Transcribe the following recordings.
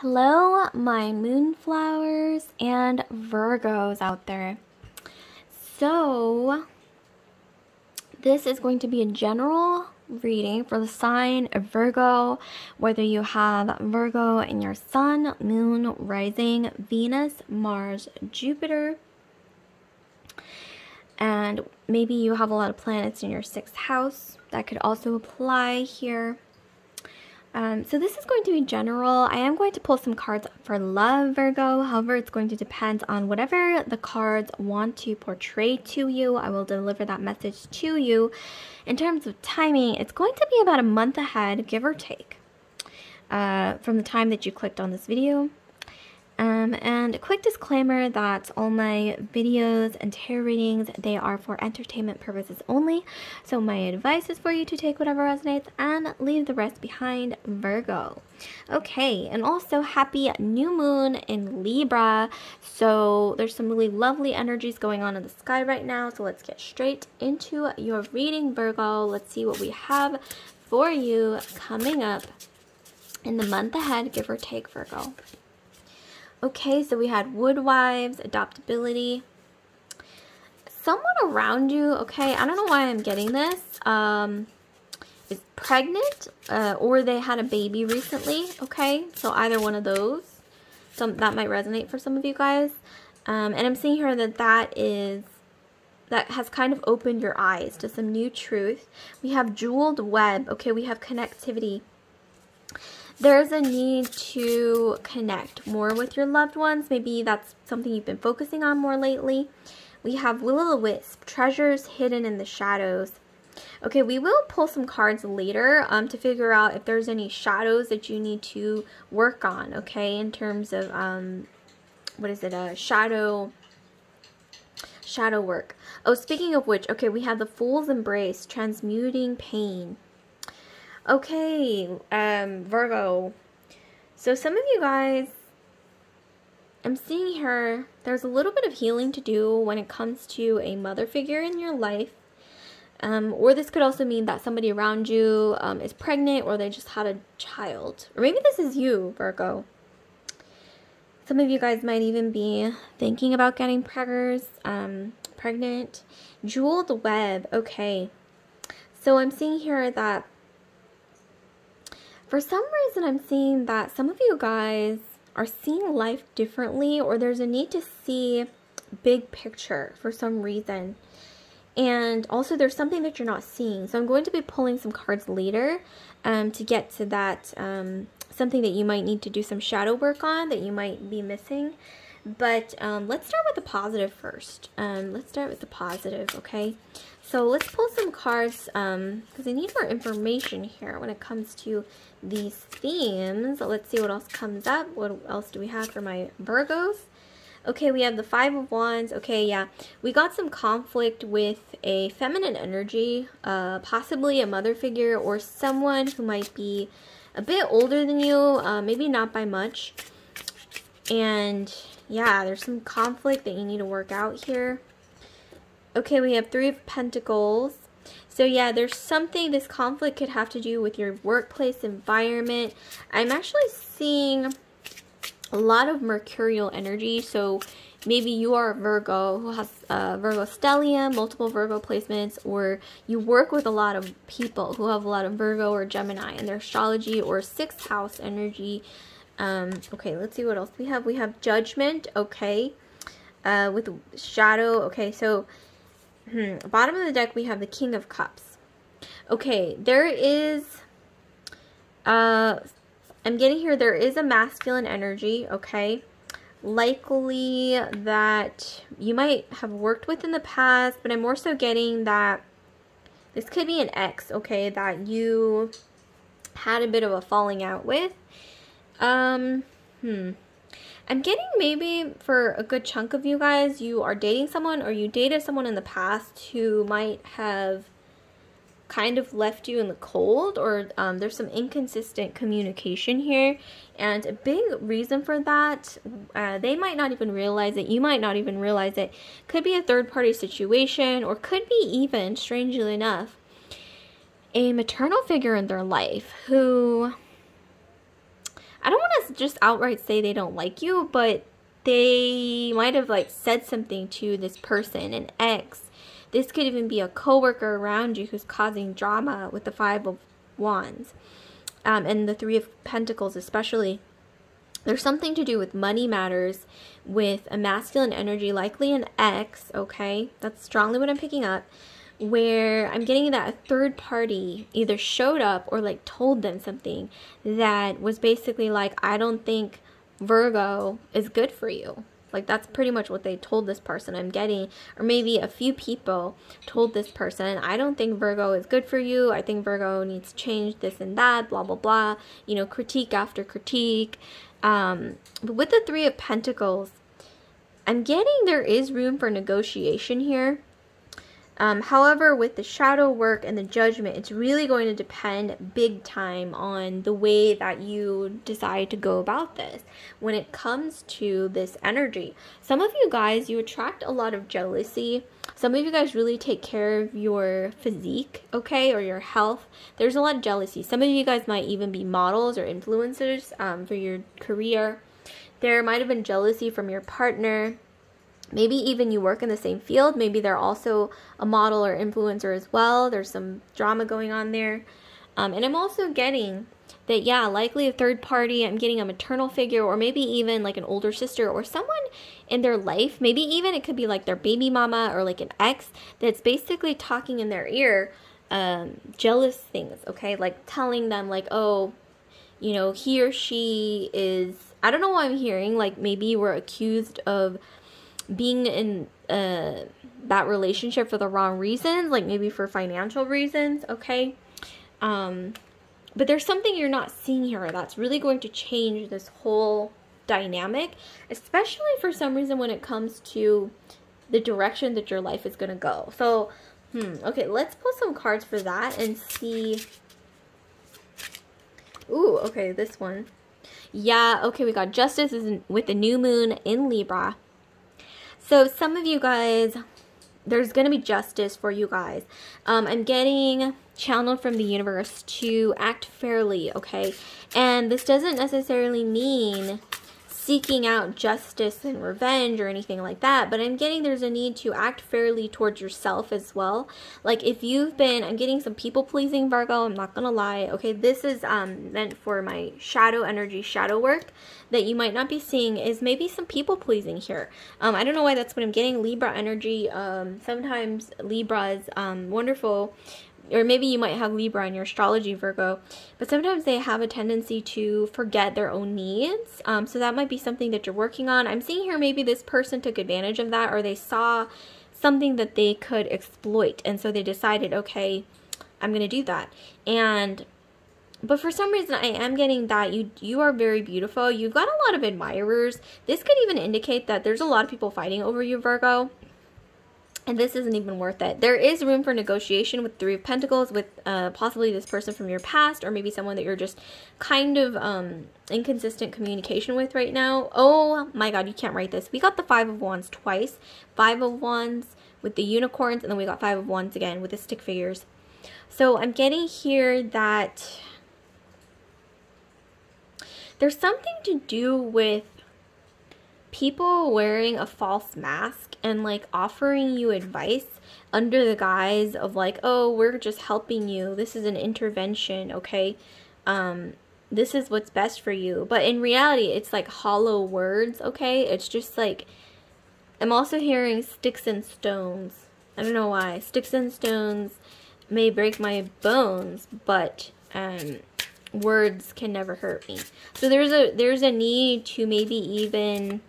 Hello, my moonflowers and Virgos out there. So, this is going to be a general reading for the sign of Virgo, whether you have Virgo in your sun, moon, rising, Venus, Mars, Jupiter, and maybe you have a lot of planets in your sixth house. That could also apply here. Um, so this is going to be general. I am going to pull some cards for love, Virgo. However, it's going to depend on whatever the cards want to portray to you. I will deliver that message to you. In terms of timing, it's going to be about a month ahead, give or take, uh, from the time that you clicked on this video. Um, and a quick disclaimer that all my videos and tarot readings, they are for entertainment purposes only. So my advice is for you to take whatever resonates and leave the rest behind, Virgo. Okay, and also happy new moon in Libra. So there's some really lovely energies going on in the sky right now. So let's get straight into your reading, Virgo. Let's see what we have for you coming up in the month ahead, give or take, Virgo. Okay, so we had woodwives, adoptability. Someone around you, okay, I don't know why I'm getting this, um, is pregnant uh, or they had a baby recently, okay? So either one of those. Some That might resonate for some of you guys. Um, and I'm seeing here that that is that has kind of opened your eyes to some new truth. We have jeweled web. Okay, we have connectivity there's a need to connect more with your loved ones. Maybe that's something you've been focusing on more lately. We have Will-o'-the-Wisp, treasures hidden in the shadows. Okay, we will pull some cards later um, to figure out if there's any shadows that you need to work on, okay, in terms of, um, what is it, a shadow, shadow work. Oh, speaking of which, okay, we have the Fool's Embrace, transmuting pain. Okay, um, Virgo. So some of you guys, I'm seeing here, there's a little bit of healing to do when it comes to a mother figure in your life. Um, or this could also mean that somebody around you um, is pregnant or they just had a child. Or maybe this is you, Virgo. Some of you guys might even be thinking about getting preggers, um, pregnant. Jeweled web, okay. So I'm seeing here that for some reason, I'm seeing that some of you guys are seeing life differently or there's a need to see big picture for some reason. And also there's something that you're not seeing. So I'm going to be pulling some cards later um, to get to that, um, something that you might need to do some shadow work on that you might be missing. But um, let's start with the positive first. Um, let's start with the positive, okay? So let's pull some cards because um, I need more information here when it comes to these themes. Let's see what else comes up. What else do we have for my Virgos? Okay, we have the Five of Wands. Okay, yeah. We got some conflict with a feminine energy, uh, possibly a mother figure or someone who might be a bit older than you, uh, maybe not by much. And yeah, there's some conflict that you need to work out here. Okay, we have Three of Pentacles. So yeah, there's something, this conflict could have to do with your workplace environment. I'm actually seeing a lot of mercurial energy. So maybe you are a Virgo who has a Virgo stellium, multiple Virgo placements, or you work with a lot of people who have a lot of Virgo or Gemini in their astrology or sixth house energy. Um, okay, let's see what else we have. We have judgment, okay, uh, with shadow. Okay, so Hmm. Bottom of the deck, we have the King of Cups. Okay, there is... Uh, I'm getting here, there is a masculine energy, okay? Likely that you might have worked with in the past, but I'm more so getting that this could be an ex, okay, that you had a bit of a falling out with. Um, hmm. I'm getting maybe for a good chunk of you guys, you are dating someone or you dated someone in the past who might have kind of left you in the cold or um, there's some inconsistent communication here. And a big reason for that uh, they might not even realize it you might not even realize it could be a third party situation or could be even strangely enough a maternal figure in their life who I don't want to just outright say they don't like you, but they might have like said something to this person, an ex. This could even be a coworker around you who's causing drama with the Five of Wands um, and the Three of Pentacles, especially. There's something to do with money matters with a masculine energy, likely an ex, okay? That's strongly what I'm picking up where I'm getting that a third party either showed up or like told them something that was basically like, I don't think Virgo is good for you. Like that's pretty much what they told this person I'm getting. Or maybe a few people told this person, I don't think Virgo is good for you. I think Virgo needs to change this and that, blah, blah, blah. You know, critique after critique. Um, but with the Three of Pentacles, I'm getting there is room for negotiation here. Um, however, with the shadow work and the judgment, it's really going to depend big time on the way that you decide to go about this. When it comes to this energy, some of you guys, you attract a lot of jealousy. Some of you guys really take care of your physique, okay, or your health. There's a lot of jealousy. Some of you guys might even be models or influencers um, for your career. There might have been jealousy from your partner Maybe even you work in the same field. Maybe they're also a model or influencer as well. There's some drama going on there. Um, and I'm also getting that, yeah, likely a third party. I'm getting a maternal figure or maybe even like an older sister or someone in their life. Maybe even it could be like their baby mama or like an ex that's basically talking in their ear um, jealous things, okay? Like telling them, like, oh, you know, he or she is, I don't know what I'm hearing. Like maybe you were accused of being in uh, that relationship for the wrong reasons, like maybe for financial reasons, okay? Um, but there's something you're not seeing here that's really going to change this whole dynamic, especially for some reason when it comes to the direction that your life is going to go. So, hmm, okay, let's pull some cards for that and see. Ooh, okay, this one. Yeah, okay, we got Justice is with the new moon in Libra. So some of you guys, there's going to be justice for you guys. Um, I'm getting channeled from the universe to act fairly, okay? And this doesn't necessarily mean seeking out justice and revenge or anything like that, but I'm getting there's a need to act fairly towards yourself as well. Like if you've been, I'm getting some people pleasing Virgo, I'm not gonna lie. Okay, this is um, meant for my shadow energy, shadow work that you might not be seeing is maybe some people pleasing here. Um, I don't know why that's what I'm getting. Libra energy, um, sometimes Libras, um, wonderful or maybe you might have Libra in your astrology Virgo, but sometimes they have a tendency to forget their own needs. Um, so that might be something that you're working on. I'm seeing here maybe this person took advantage of that or they saw something that they could exploit. And so they decided, okay, I'm going to do that. And but for some reason I am getting that you you are very beautiful. You've got a lot of admirers. This could even indicate that there's a lot of people fighting over you, Virgo and this isn't even worth it. There is room for negotiation with Three of Pentacles with uh, possibly this person from your past or maybe someone that you're just kind of um, inconsistent communication with right now. Oh my god, you can't write this. We got the Five of Wands twice. Five of Wands with the unicorns and then we got Five of Wands again with the stick figures. So I'm getting here that there's something to do with people wearing a false mask and like offering you advice under the guise of like, oh, we're just helping you. This is an intervention, okay? Um, this is what's best for you. But in reality, it's like hollow words, okay? It's just like, I'm also hearing sticks and stones. I don't know why. Sticks and stones may break my bones, but um, words can never hurt me. So there's a there's a need to maybe even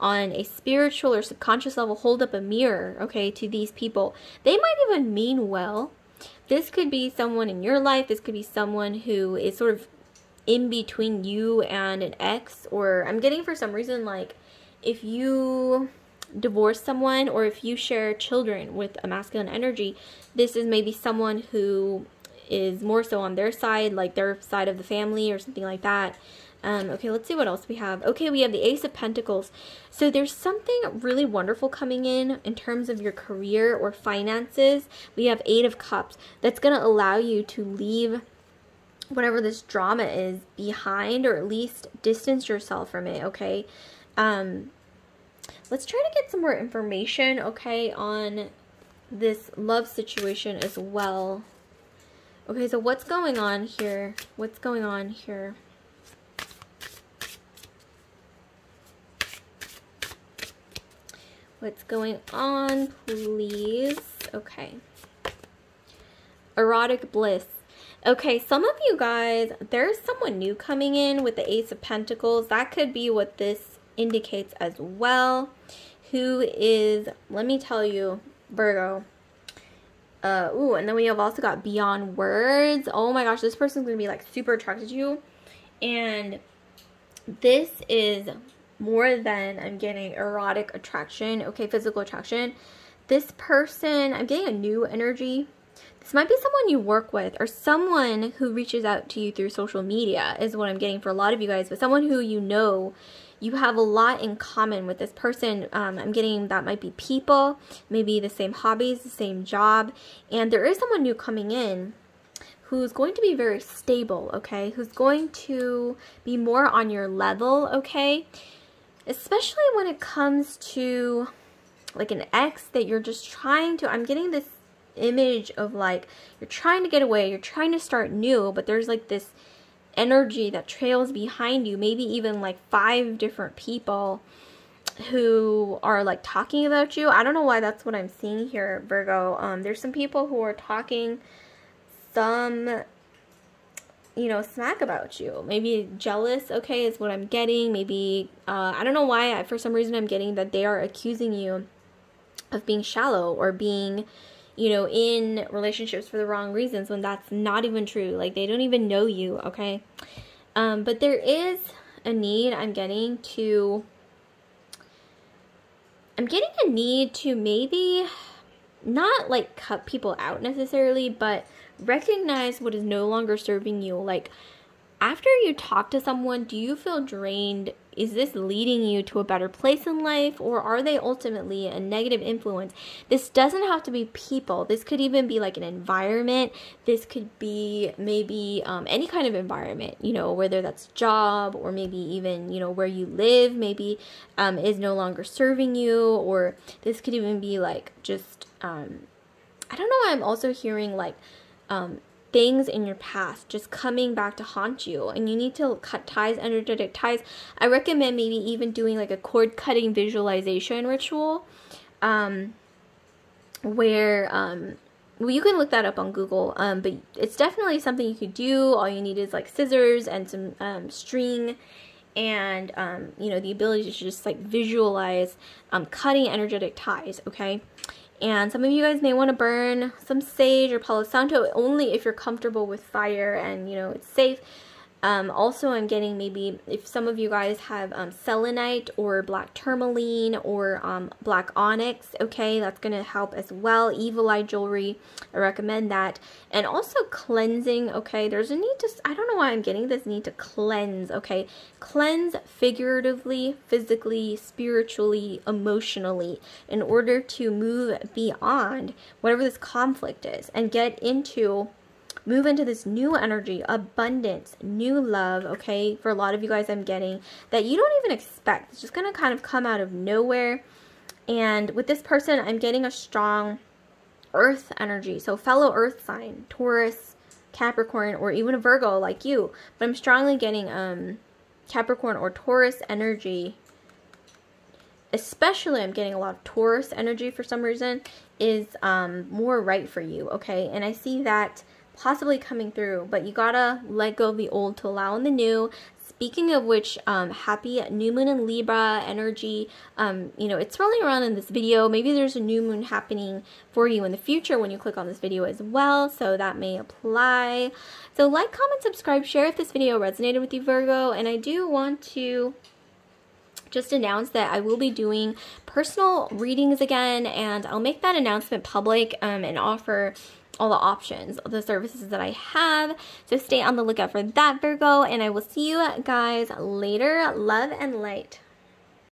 on a spiritual or subconscious level hold up a mirror, okay, to these people. They might even mean well. This could be someone in your life. This could be someone who is sort of in between you and an ex or I'm getting for some reason like if you divorce someone or if you share children with a masculine energy, this is maybe someone who is more so on their side, like their side of the family or something like that. Um, okay, let's see what else we have. Okay, we have the Ace of Pentacles. So there's something really wonderful coming in in terms of your career or finances. We have Eight of Cups. That's going to allow you to leave whatever this drama is behind or at least distance yourself from it, okay? Um, let's try to get some more information, okay, on this love situation as well. Okay, so what's going on here? What's going on here? What's going on, please? Okay. Erotic bliss. Okay, some of you guys, there's someone new coming in with the Ace of Pentacles. That could be what this indicates as well. Who is, let me tell you, Virgo. Uh, ooh, and then we have also got Beyond Words. Oh my gosh, this person's going to be like super attracted to you. And this is more than I'm getting erotic attraction, okay, physical attraction. This person, I'm getting a new energy. This might be someone you work with or someone who reaches out to you through social media is what I'm getting for a lot of you guys, but someone who you know you have a lot in common with this person. Um, I'm getting that might be people, maybe the same hobbies, the same job, and there is someone new coming in who's going to be very stable, okay? Who's going to be more on your level, okay? Especially when it comes to like an ex that you're just trying to, I'm getting this image of like, you're trying to get away, you're trying to start new, but there's like this energy that trails behind you, maybe even like five different people who are like talking about you. I don't know why that's what I'm seeing here, Virgo. Um, there's some people who are talking some, you know, smack about you. Maybe jealous, okay, is what I'm getting. Maybe, uh, I don't know why, I, for some reason I'm getting that they are accusing you of being shallow or being you know, in relationships for the wrong reasons when that's not even true. Like they don't even know you, okay? Um, but there is a need I'm getting to, I'm getting a need to maybe not like cut people out necessarily, but recognize what is no longer serving you. Like after you talk to someone, do you feel drained is this leading you to a better place in life or are they ultimately a negative influence? This doesn't have to be people. This could even be like an environment. This could be maybe um, any kind of environment, you know, whether that's job or maybe even, you know, where you live maybe um, is no longer serving you or this could even be like just, um, I don't know I'm also hearing like um, things in your past just coming back to haunt you and you need to cut ties energetic ties. I recommend maybe even doing like a cord cutting visualization ritual um where um well you can look that up on google um but it's definitely something you could do. All you need is like scissors and some um, string and um, you know the ability to just like visualize um, cutting energetic ties okay and some of you guys may want to burn some sage or Palo Santo only if you're comfortable with fire and, you know, it's safe. Um, also, I'm getting maybe if some of you guys have um, selenite or black tourmaline or um, black onyx, okay, that's going to help as well. Evil eye jewelry, I recommend that. And also cleansing, okay, there's a need to, I don't know why I'm getting this need to cleanse, okay. Cleanse figuratively, physically, spiritually, emotionally in order to move beyond whatever this conflict is and get into move into this new energy, abundance, new love, okay? For a lot of you guys, I'm getting that you don't even expect. It's just going to kind of come out of nowhere. And with this person, I'm getting a strong earth energy. So fellow earth sign, Taurus, Capricorn, or even a Virgo like you. But I'm strongly getting um, Capricorn or Taurus energy. Especially, I'm getting a lot of Taurus energy for some reason, is um, more right for you, okay? And I see that possibly coming through, but you gotta let go of the old to allow in the new. Speaking of which, um, happy new moon in Libra energy. Um, you know, it's rolling around in this video. Maybe there's a new moon happening for you in the future when you click on this video as well, so that may apply. So like, comment, subscribe, share if this video resonated with you, Virgo. And I do want to just announce that I will be doing personal readings again, and I'll make that announcement public um, and offer all the options, the services that I have. So stay on the lookout for that, Virgo, and I will see you guys later. Love and light.